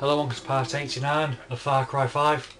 Hello, to part 89 of Far Cry 5.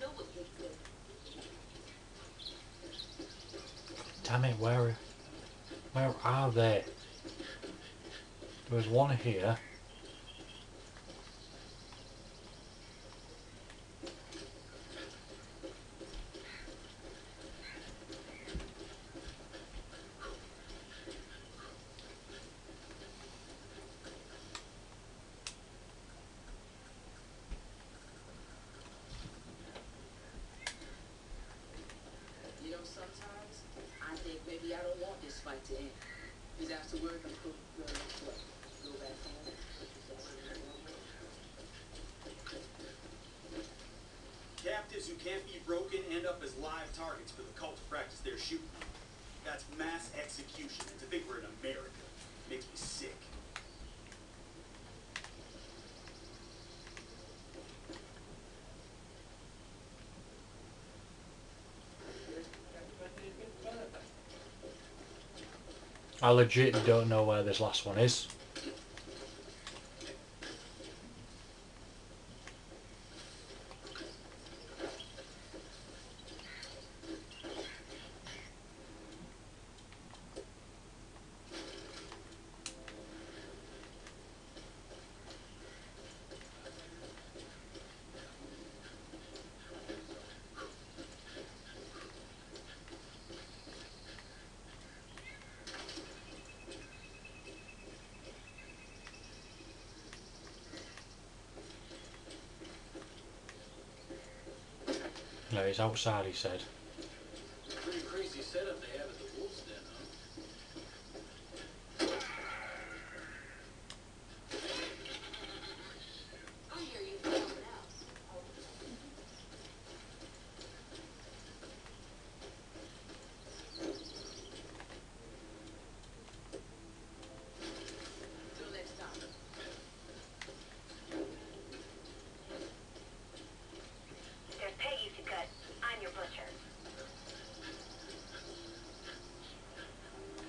know what you'd do. Damn it, where, where are they? There was one here. You know, sometimes I think maybe I don't want this fight to work? Go back home. Captives who can't be broken end up as live targets for the cult to practice their shooting. That's mass execution. And to think we're in America makes me sick. I legit don't know where this last one is. No, it's outside, he said.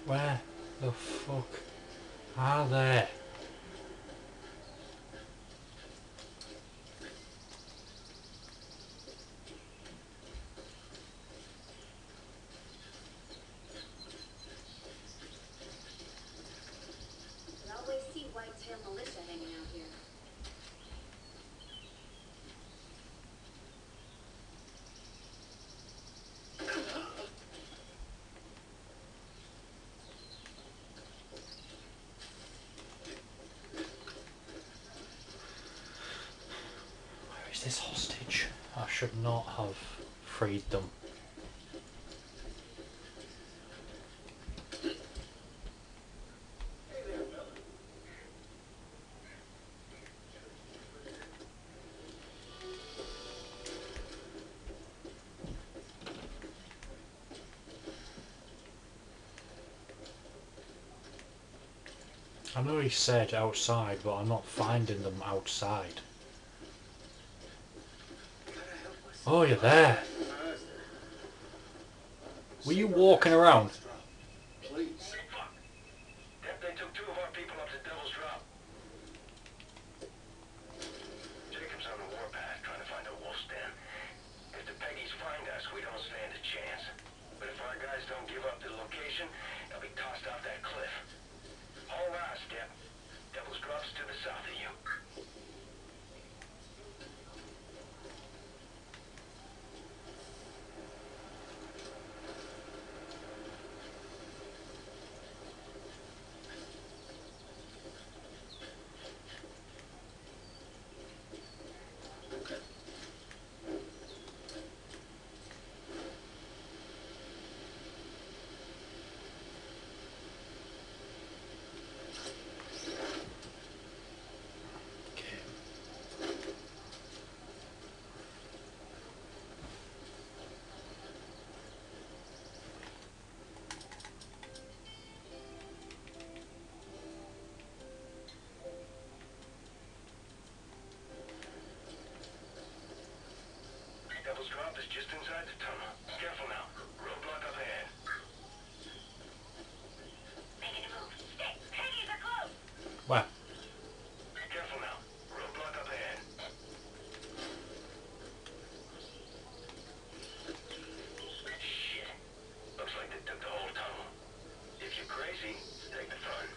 Where the fuck are they? This hostage? I should not have freed them. I know he said outside, but I'm not finding them outside. Oh, you're there. Were you walking around? Please. They took two of our people up to Devil's Drop. Jacob's on the warpath trying to find a wolf's den. If the Peggies find us, we don't stand a chance. But if our guys don't give up the location, they'll be tossed off that cliff. All right, Step. Devil's Drop's to the south of you. Drop is just inside the tunnel. Careful now. Roadblock up ahead. Making a move. Stick! Peggies are close! Where? Careful now. Roadblock up ahead. Shit. Looks like they took the whole tunnel. If you're crazy, take the front.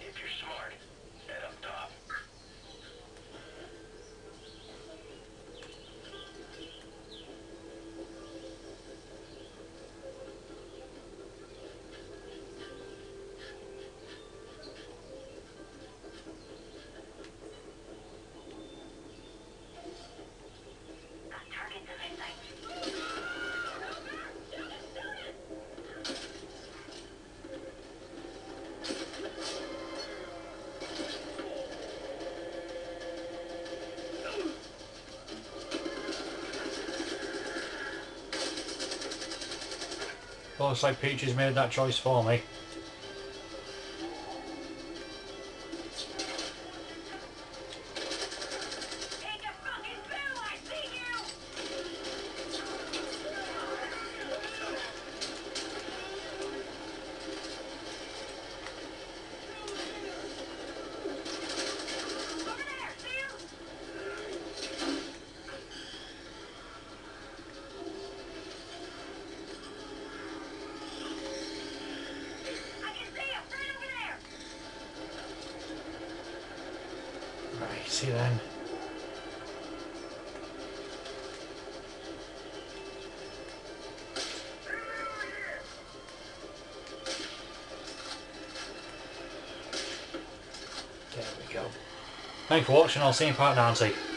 If you're smart, head up top. Got targets in sight. Well, looks like Peaches made that choice for me. See then. There we go. Thanks for watching, I'll see you in part 90.